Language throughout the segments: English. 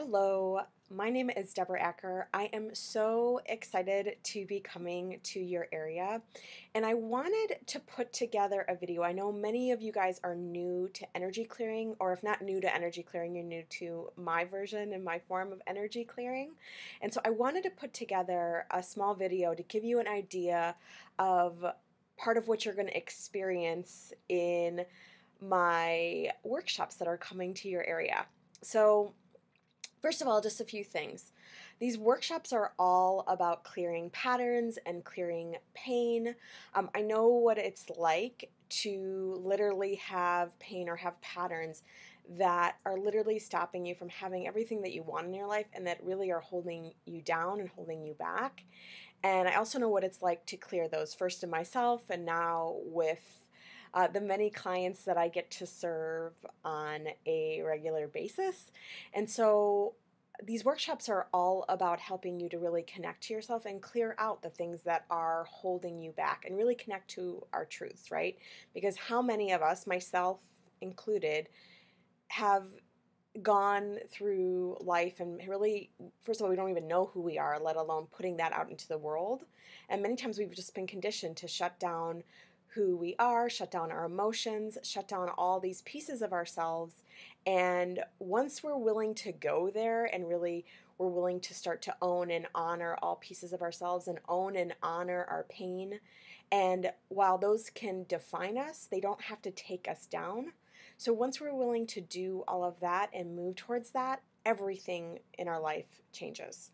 Hello, my name is Deborah Acker. I am so excited to be coming to your area, and I wanted to put together a video. I know many of you guys are new to energy clearing, or if not new to energy clearing, you're new to my version and my form of energy clearing. And so I wanted to put together a small video to give you an idea of part of what you're going to experience in my workshops that are coming to your area. So, First of all, just a few things. These workshops are all about clearing patterns and clearing pain. Um, I know what it's like to literally have pain or have patterns that are literally stopping you from having everything that you want in your life and that really are holding you down and holding you back. And I also know what it's like to clear those first in myself and now with uh, the many clients that I get to serve on a regular basis. And so these workshops are all about helping you to really connect to yourself and clear out the things that are holding you back and really connect to our truths, right? Because how many of us, myself included, have gone through life and really, first of all, we don't even know who we are, let alone putting that out into the world. And many times we've just been conditioned to shut down who we are, shut down our emotions, shut down all these pieces of ourselves. And once we're willing to go there and really we're willing to start to own and honor all pieces of ourselves and own and honor our pain. And while those can define us, they don't have to take us down. So once we're willing to do all of that and move towards that, everything in our life changes.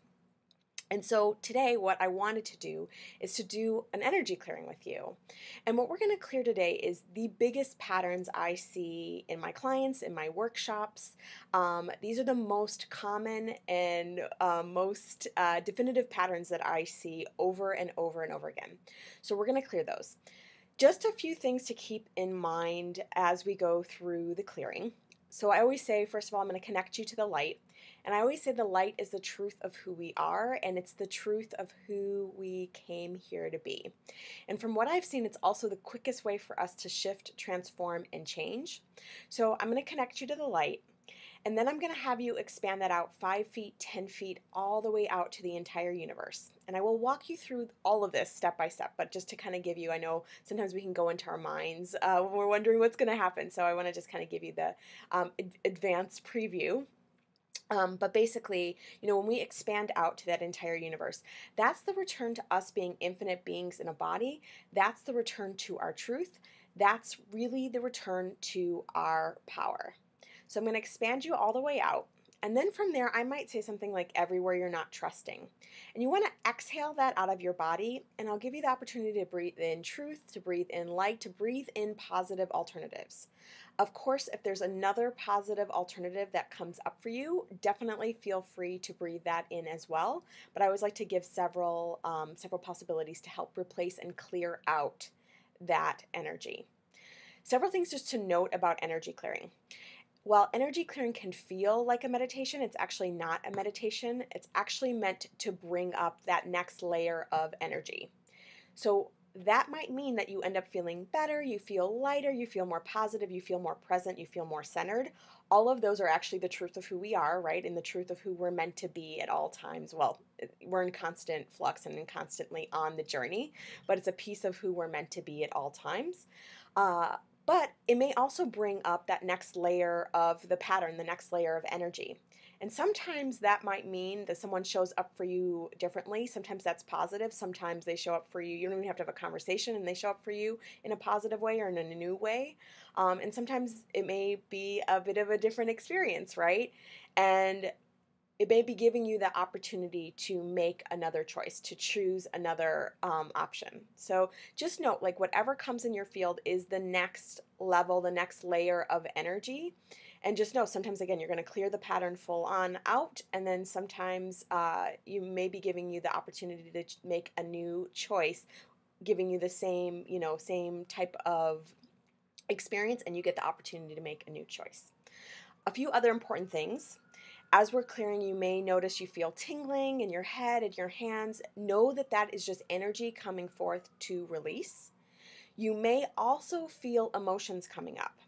And so today, what I wanted to do is to do an energy clearing with you. And what we're going to clear today is the biggest patterns I see in my clients, in my workshops. Um, these are the most common and uh, most uh, definitive patterns that I see over and over and over again. So we're going to clear those. Just a few things to keep in mind as we go through the clearing. So I always say, first of all, I'm going to connect you to the light. And I always say the light is the truth of who we are, and it's the truth of who we came here to be. And from what I've seen, it's also the quickest way for us to shift, transform, and change. So I'm going to connect you to the light. And then I'm going to have you expand that out 5 feet, 10 feet, all the way out to the entire universe. And I will walk you through all of this step by step, but just to kind of give you, I know sometimes we can go into our minds uh, when we're wondering what's going to happen. So I want to just kind of give you the um, advanced preview. Um, but basically, you know, when we expand out to that entire universe, that's the return to us being infinite beings in a body. That's the return to our truth. That's really the return to our power. So I'm going to expand you all the way out. And then from there, I might say something like everywhere you're not trusting. And you want to exhale that out of your body, and I'll give you the opportunity to breathe in truth, to breathe in light, to breathe in positive alternatives. Of course, if there's another positive alternative that comes up for you, definitely feel free to breathe that in as well. But I always like to give several um, several possibilities to help replace and clear out that energy. Several things just to note about energy clearing. While energy clearing can feel like a meditation, it's actually not a meditation. It's actually meant to bring up that next layer of energy. So that might mean that you end up feeling better, you feel lighter, you feel more positive, you feel more present, you feel more centered. All of those are actually the truth of who we are, right? And the truth of who we're meant to be at all times. Well, we're in constant flux and constantly on the journey, but it's a piece of who we're meant to be at all times. Uh, but it may also bring up that next layer of the pattern, the next layer of energy. And sometimes that might mean that someone shows up for you differently. Sometimes that's positive. Sometimes they show up for you. You don't even have to have a conversation and they show up for you in a positive way or in a new way. Um, and sometimes it may be a bit of a different experience, right? And it may be giving you the opportunity to make another choice, to choose another um, option. So just note, like, whatever comes in your field is the next level, the next layer of energy. And just know, sometimes again, you're going to clear the pattern full on out, and then sometimes uh, you may be giving you the opportunity to make a new choice, giving you the same, you know, same type of experience, and you get the opportunity to make a new choice. A few other important things as we're clearing, you may notice you feel tingling in your head and your hands. Know that that is just energy coming forth to release. You may also feel emotions coming up.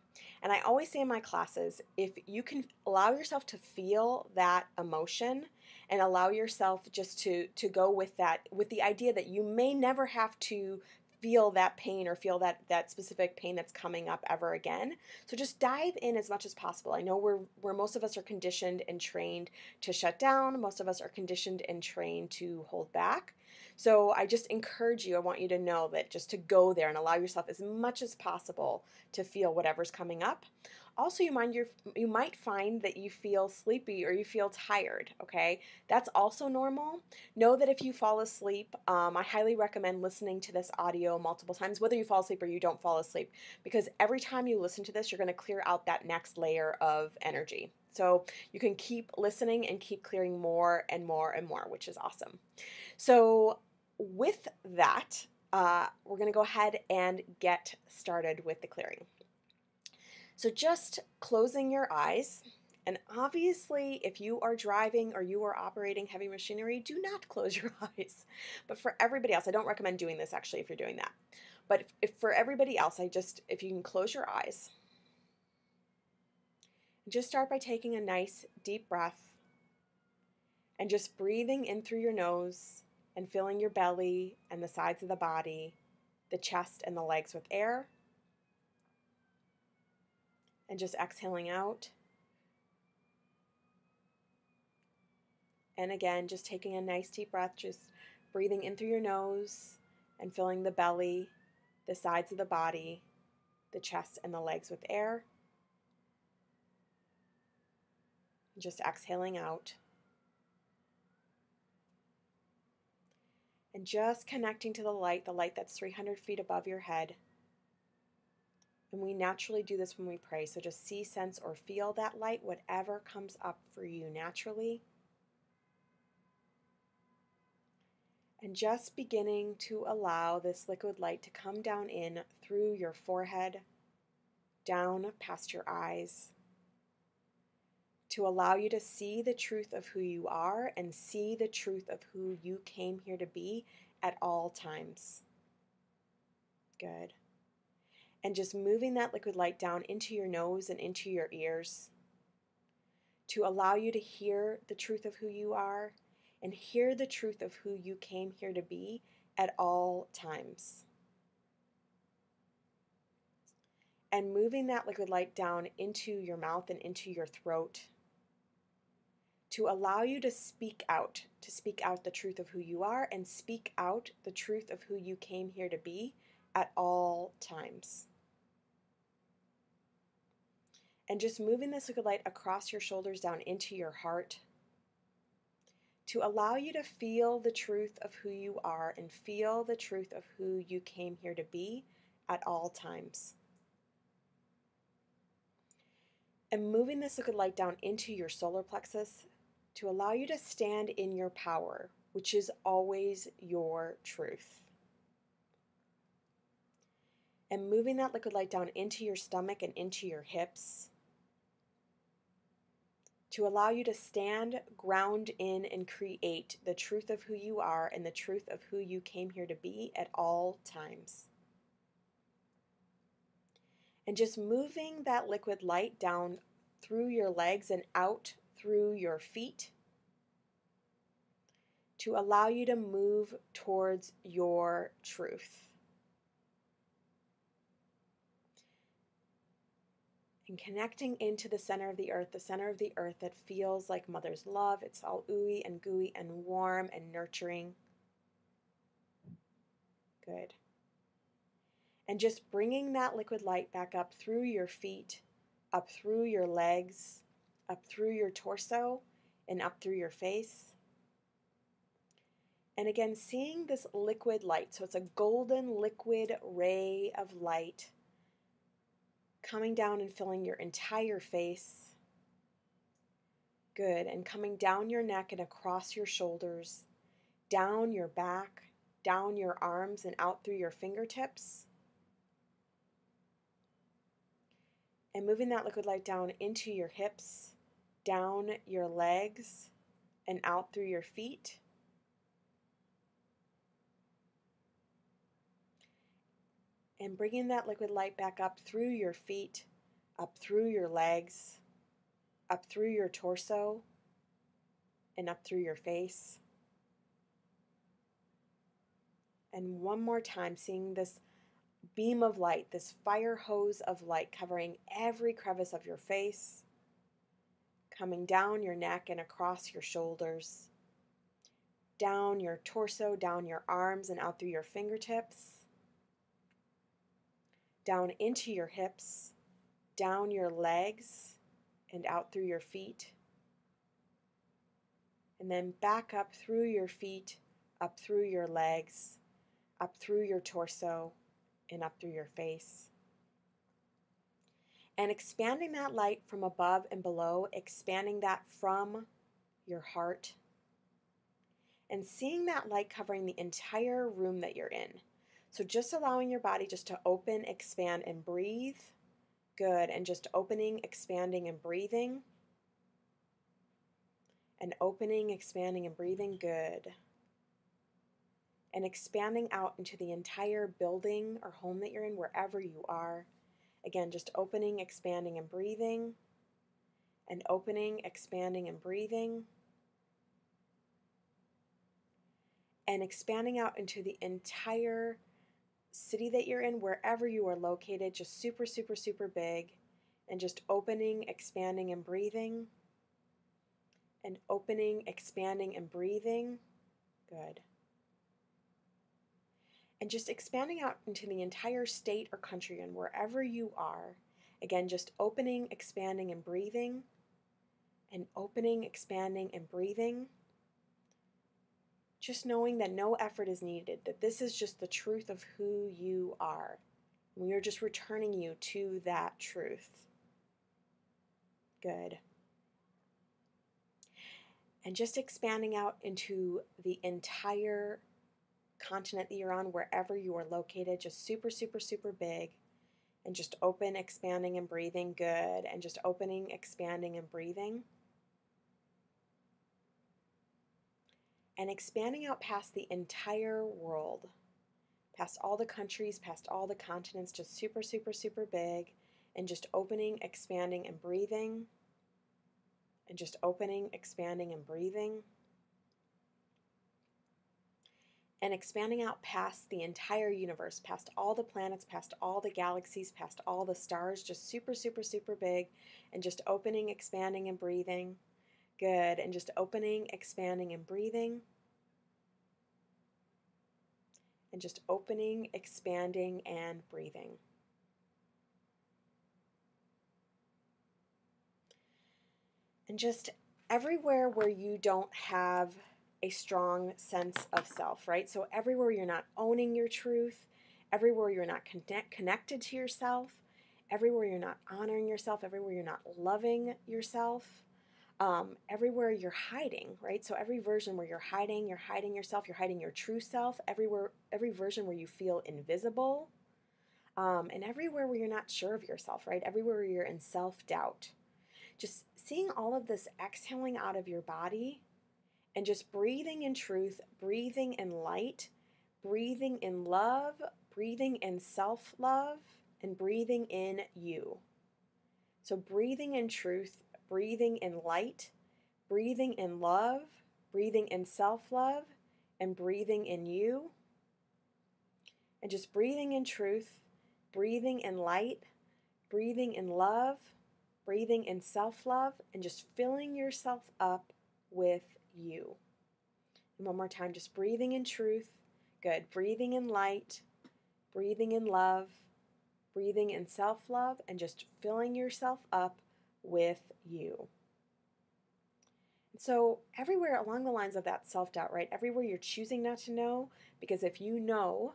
And I always say in my classes if you can allow yourself to feel that emotion and allow yourself just to, to go with that, with the idea that you may never have to feel that pain or feel that that specific pain that's coming up ever again. So just dive in as much as possible. I know we're where most of us are conditioned and trained to shut down. Most of us are conditioned and trained to hold back. So I just encourage you, I want you to know that just to go there and allow yourself as much as possible to feel whatever's coming up. Also, you mind your you might find that you feel sleepy or you feel tired. Okay, that's also normal. Know that if you fall asleep, um, I highly recommend listening to this audio multiple times, whether you fall asleep or you don't fall asleep, because every time you listen to this, you're going to clear out that next layer of energy. So you can keep listening and keep clearing more and more and more, which is awesome. So with that, uh, we're going to go ahead and get started with the clearing. So just closing your eyes, and obviously, if you are driving or you are operating heavy machinery, do not close your eyes. But for everybody else, I don't recommend doing this actually if you're doing that. But if, if for everybody else, I just, if you can close your eyes, just start by taking a nice deep breath and just breathing in through your nose and filling your belly and the sides of the body, the chest and the legs with air and just exhaling out. And again, just taking a nice deep breath, just breathing in through your nose and filling the belly, the sides of the body, the chest, and the legs with air. Just exhaling out. And just connecting to the light, the light that's 300 feet above your head. And we naturally do this when we pray. So just see, sense, or feel that light, whatever comes up for you naturally. And just beginning to allow this liquid light to come down in through your forehead, down past your eyes, to allow you to see the truth of who you are and see the truth of who you came here to be at all times. Good and just moving that liquid light down into your nose and into your ears to allow you to hear the truth of who you are and hear the truth of who you came here to be at all times. And moving that liquid light down into your mouth and into your throat to allow you to speak out, to speak out the truth of who you are and speak out the truth of who you came here to be at all times. And just moving this liquid light across your shoulders down into your heart to allow you to feel the truth of who you are and feel the truth of who you came here to be at all times. And moving this liquid light down into your solar plexus to allow you to stand in your power, which is always your truth and moving that liquid light down into your stomach and into your hips to allow you to stand, ground in, and create the truth of who you are and the truth of who you came here to be at all times. And just moving that liquid light down through your legs and out through your feet to allow you to move towards your truth. and connecting into the center of the earth, the center of the earth that feels like mother's love. It's all ooey and gooey and warm and nurturing. Good. And just bringing that liquid light back up through your feet, up through your legs, up through your torso, and up through your face. And again, seeing this liquid light. So it's a golden liquid ray of light coming down and filling your entire face. Good. And coming down your neck and across your shoulders, down your back, down your arms, and out through your fingertips. And moving that liquid light down into your hips, down your legs, and out through your feet. and bringing that liquid light back up through your feet, up through your legs, up through your torso, and up through your face. And one more time, seeing this beam of light, this fire hose of light covering every crevice of your face, coming down your neck and across your shoulders, down your torso, down your arms, and out through your fingertips, down into your hips, down your legs, and out through your feet. And then back up through your feet, up through your legs, up through your torso, and up through your face. And expanding that light from above and below, expanding that from your heart, and seeing that light covering the entire room that you're in. So just allowing your body just to open, expand, and breathe. Good. And just opening, expanding, and breathing. And opening, expanding, and breathing. Good and expanding out into the entire building or home that you're in, wherever you are. Again, just opening, expanding, and breathing, and opening, expanding, and breathing. And expanding out into the entire city that you're in, wherever you are located, just super, super, super big. And just opening, expanding, and breathing. And opening, expanding, and breathing. Good and just expanding out into the entire state or country and wherever you are. Again, just opening, expanding, and breathing, and opening, expanding, and breathing. Just knowing that no effort is needed, that this is just the truth of who you are. We are just returning you to that truth. Good. And just expanding out into the entire continent that you're on, wherever you are located, just super, super, super big. And just open, expanding, and breathing. Good. And just opening, expanding, and breathing. And expanding out past the entire world, past all the countries, past all the continents, just super, super, super big. And just opening, expanding, and breathing. And just opening, expanding, and breathing and expanding out past the entire universe, past all the planets, past all the galaxies, past all the stars, just super, super, super big, and just opening, expanding, and breathing. Good. And just opening, expanding, and breathing. And just opening, expanding, and breathing. And just everywhere where you don't have a strong sense of self, right? So everywhere you're not owning your truth, everywhere you're not connect, connected to yourself, everywhere you're not honoring yourself, everywhere you're not loving yourself, um, everywhere you're hiding, right? So every version where you're hiding, you're hiding yourself, you're hiding your true self. Everywhere, every version where you feel invisible, um, and everywhere where you're not sure of yourself, right? Everywhere you're in self doubt. Just seeing all of this exhaling out of your body and just breathing in truth, breathing in light, breathing in love, breathing in self love, and breathing in you. So, breathing in truth, breathing in light, breathing in love, breathing in self love, and breathing in you. And just breathing in truth, breathing in light, breathing in love, breathing in self love, and just filling yourself up with you. And one more time, just breathing in truth. Good. Breathing in light, breathing in love, breathing in self love, and just filling yourself up with you. So, everywhere along the lines of that self doubt, right? Everywhere you're choosing not to know, because if you know,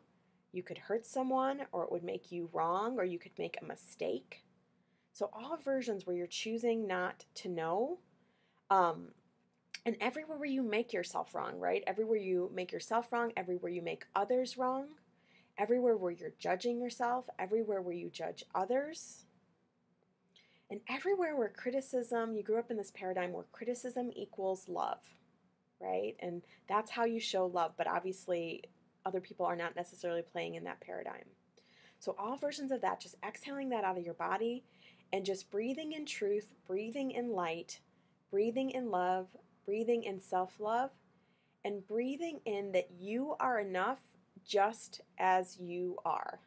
you could hurt someone, or it would make you wrong, or you could make a mistake. So, all versions where you're choosing not to know, um, and everywhere where you make yourself wrong, right? Everywhere you make yourself wrong, everywhere you make others wrong, everywhere where you're judging yourself, everywhere where you judge others, and everywhere where criticism, you grew up in this paradigm where criticism equals love, right? And that's how you show love, but obviously other people are not necessarily playing in that paradigm. So, all versions of that, just exhaling that out of your body and just breathing in truth, breathing in light, breathing in love, breathing in self love, and breathing in that you are enough just as you are.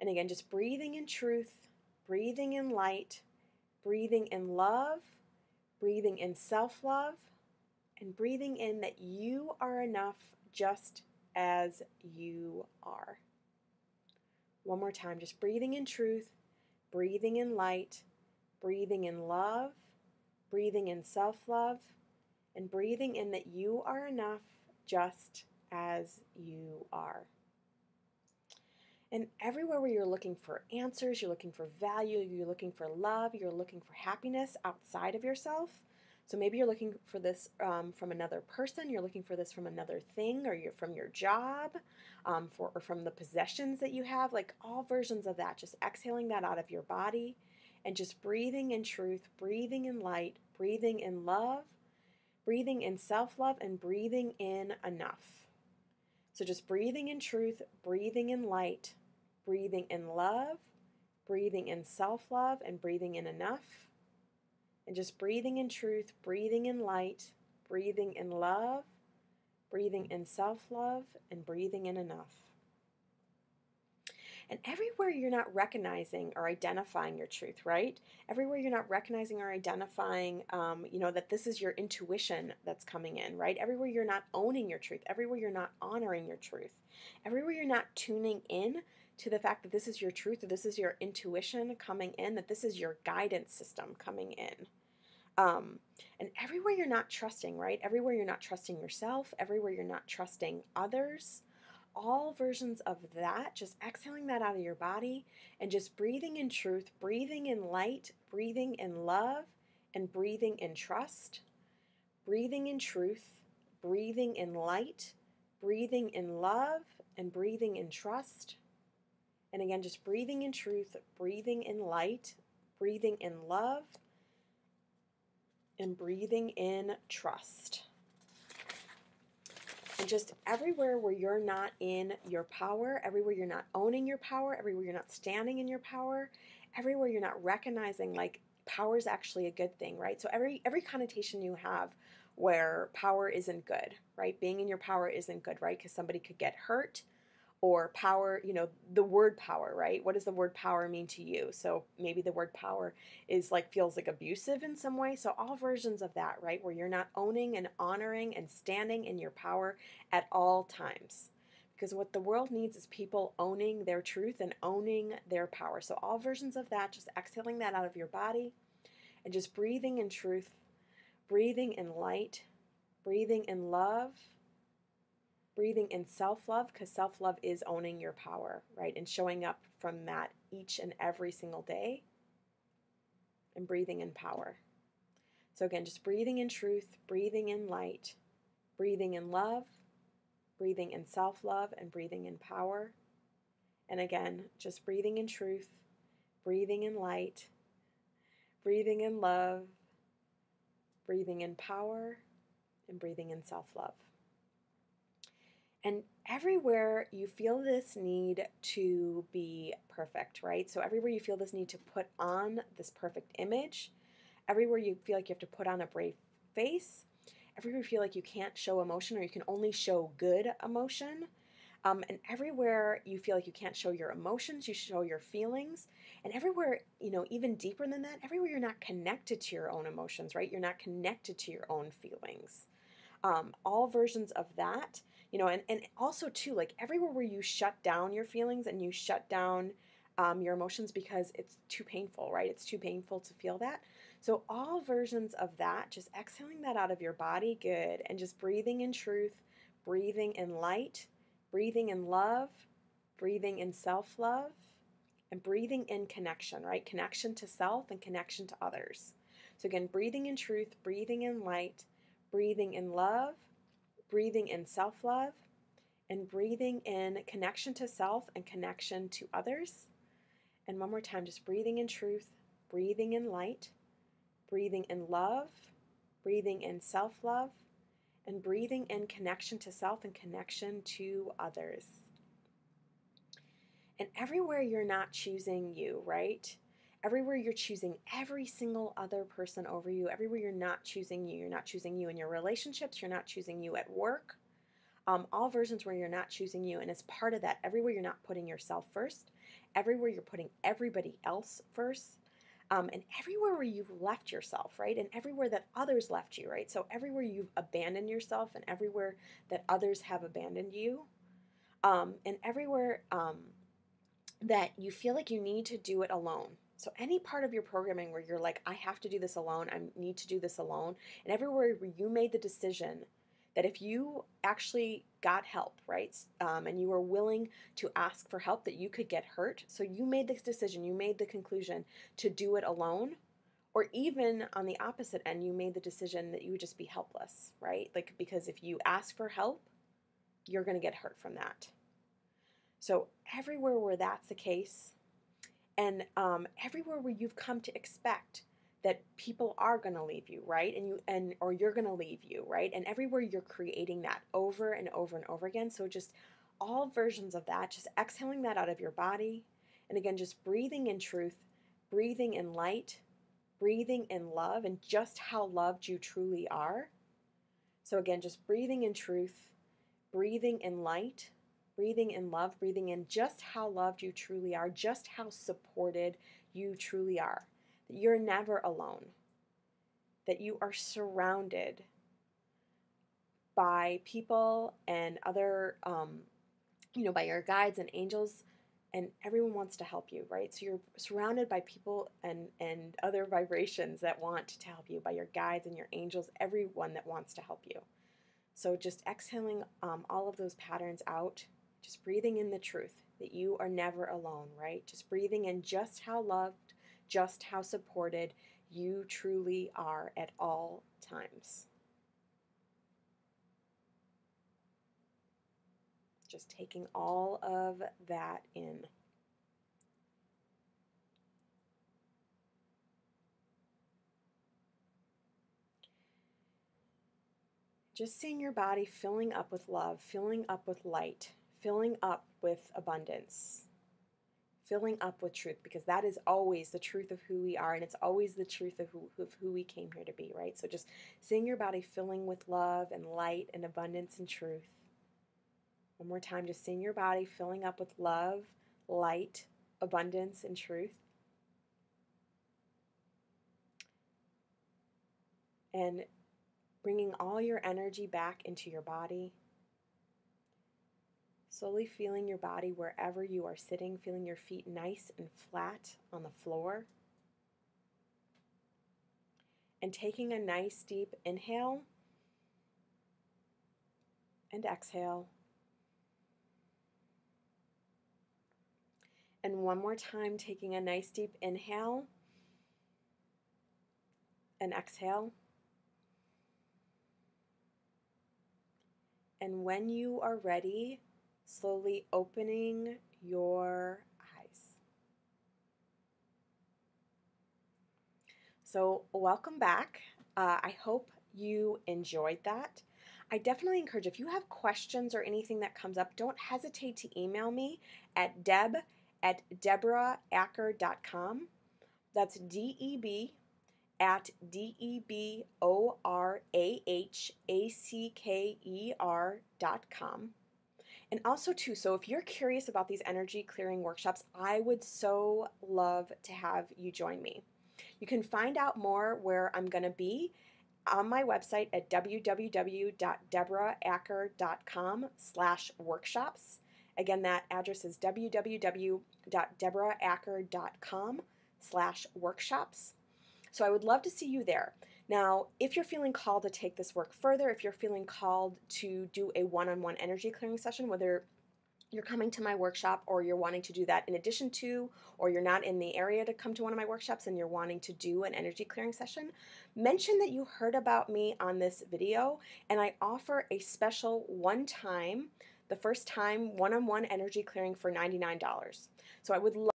And again, just breathing in truth, breathing in light, breathing in love, breathing in self love, and breathing in that you are enough just as you are. One more time, just breathing in truth, breathing in light, breathing in love, breathing in self love, and breathing in that you are enough just as you are. And everywhere where you're looking for answers, you're looking for value, you're looking for love, you're looking for happiness outside of yourself. So maybe you're looking for this um, from another person, you're looking for this from another thing, or you're from your job, um, for, or from the possessions that you have, like all versions of that. Just exhaling that out of your body and just breathing in truth, breathing in light, breathing in love, breathing in self love, and breathing in enough. So just breathing in truth, breathing in light, breathing in love, breathing in self love, and breathing in enough. And just breathing in truth, breathing in light, breathing in love, breathing in self love, and breathing in enough. And everywhere you're not recognizing or identifying your truth, right? Everywhere you're not recognizing or identifying, um, you know, that this is your intuition that's coming in, right? Everywhere you're not owning your truth, everywhere you're not honoring your truth, everywhere you're not tuning in to the fact that this is your truth, that this is your intuition coming in, that this is your guidance system coming in. Um, and everywhere you're not trusting, right? Everywhere you're not trusting yourself, everywhere you're not trusting others, all versions of that, just exhaling that out of your body and just breathing in truth, breathing in light, breathing in love, and breathing in trust, breathing in truth, breathing in light, breathing in love, and breathing in trust. And again, just breathing in truth, breathing in light, breathing in love, and breathing in trust. And just everywhere where you're not in your power, everywhere you're not owning your power, everywhere you're not standing in your power, everywhere you're not recognizing like power is actually a good thing, right? So every every connotation you have where power isn't good, right? Being in your power isn't good, right? Because somebody could get hurt, or power, you know, the word power, right? What does the word power mean to you? So maybe the word power is like feels like abusive in some way. So all versions of that, right? Where you're not owning and honoring and standing in your power at all times. Because what the world needs is people owning their truth and owning their power. So all versions of that, just exhaling that out of your body and just breathing in truth, breathing in light, breathing in love breathing in self love because self love is owning your power, right? And showing up from that each and every single day and breathing in power. So, again, just breathing in truth, breathing in light, breathing in love, breathing in self love, and breathing in power. And again, just breathing in truth, breathing in light, breathing in love, breathing in power, and breathing in self love. And everywhere you feel this need to be perfect, right? So, everywhere you feel this need to put on this perfect image, everywhere you feel like you have to put on a brave face, everywhere you feel like you can't show emotion or you can only show good emotion, um, and everywhere you feel like you can't show your emotions, you show your feelings. And everywhere, you know, even deeper than that, everywhere you're not connected to your own emotions, right? You're not connected to your own feelings. Um, all versions of that you know and, and also too like everywhere where you shut down your feelings and you shut down um, your emotions because it's too painful right? It's too painful to feel that. So all versions of that just exhaling that out of your body good and just breathing in truth breathing in light breathing in love breathing in self-love and breathing in connection right? Connection to self and connection to others. So again breathing in truth breathing in light breathing in love breathing in self love, and breathing in connection to self and connection to others. And one more time, just breathing in truth, breathing in light, breathing in love, breathing in self love, and breathing in connection to self and connection to others. And everywhere you're not choosing you, right? Everywhere you're choosing every single other person over you, everywhere you're not choosing you, you're not choosing you in your relationships, you're not choosing you at work, um, all versions where you're not choosing you. And as part of that, everywhere you're not putting yourself first, everywhere you're putting everybody else first, um, and everywhere where you've left yourself, right? And everywhere that others left you, right? So everywhere you've abandoned yourself and everywhere that others have abandoned you, um, and everywhere um, that you feel like you need to do it alone. So any part of your programming where you're like, I have to do this alone, I need to do this alone, and everywhere where you made the decision that if you actually got help, right, um, and you were willing to ask for help, that you could get hurt. So you made this decision, you made the conclusion to do it alone, or even on the opposite end, you made the decision that you would just be helpless, right? Like, because if you ask for help, you're going to get hurt from that. So, everywhere where that's the case, and um, everywhere where you've come to expect that people are going to leave you right? And you and or you're going to leave you right? And everywhere you're creating that over and over and over again. So just all versions of that just exhaling that out of your body. And again just breathing in truth breathing in light breathing in love and just how loved you truly are. So again just breathing in truth breathing in light breathing in love breathing in just how loved you truly are just how supported you truly are that you're never alone, that you are surrounded by people and other, um, you know, by your guides and angels, and everyone wants to help you, right? So you're surrounded by people and and other vibrations that want to help you, by your guides and your angels, everyone that wants to help you. So just exhaling um, all of those patterns out, just breathing in the truth that you are never alone, right? Just breathing in just how loved just how supported you truly are at all times. Just taking all of that in. Just seeing your body filling up with love, filling up with light, filling up with abundance filling up with truth because that is always the truth of who we are and it's always the truth of who, of who we came here to be, right? So just seeing your body filling with love and light and abundance and truth. One more time, just seeing your body filling up with love, light, abundance, and truth. And bringing all your energy back into your body Slowly feeling your body wherever you are sitting, feeling your feet nice and flat on the floor. And taking a nice deep inhale and exhale. And one more time, taking a nice deep inhale and exhale. And when you are ready, slowly opening your eyes. So, welcome back. Uh, I hope you enjoyed that. I definitely encourage if you have questions or anything that comes up, don't hesitate to email me at deb at deborahacker.com. That's D E B at D E B O R A H A C K E R dot com. And also, too, so if you're curious about these energy clearing workshops, I would so love to have you join me. You can find out more where I'm going to be on my website at www.deborahacker.com slash workshops. Again, that address is www.deborahacker.com slash workshops. So I would love to see you there. Now, if you're feeling called to take this work further, if you're feeling called to do a one on one energy clearing session, whether you're coming to my workshop or you're wanting to do that in addition to, or you're not in the area to come to one of my workshops and you're wanting to do an energy clearing session, mention that you heard about me on this video and I offer a special one time, the first time one on one energy clearing for $99. So I would love